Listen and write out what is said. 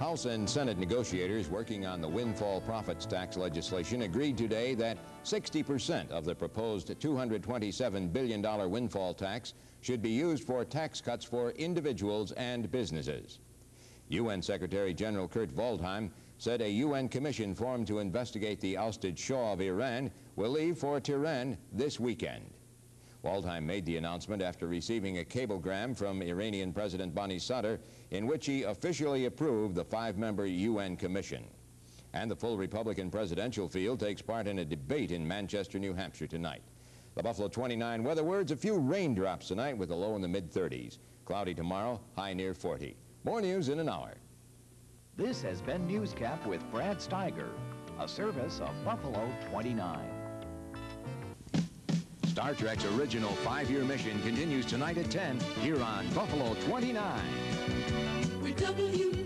House and Senate negotiators working on the windfall profits tax legislation agreed today that 60% of the proposed $227 billion windfall tax should be used for tax cuts for individuals and businesses. UN Secretary General Kurt Waldheim said a UN commission formed to investigate the ousted Shah of Iran will leave for Tehran this weekend. Waldheim made the announcement after receiving a cablegram from Iranian President Bani Sadr in which he officially approved the five-member UN commission. And the full Republican presidential field takes part in a debate in Manchester, New Hampshire tonight. The Buffalo 29 weather words, a few raindrops tonight with a low in the mid-30s. Cloudy tomorrow, high near 40. More news in an hour. This has been Newscap with Brad Steiger, a service of Buffalo 29. Star Trek's original five-year mission continues tonight at 10 here on Buffalo 29. We're W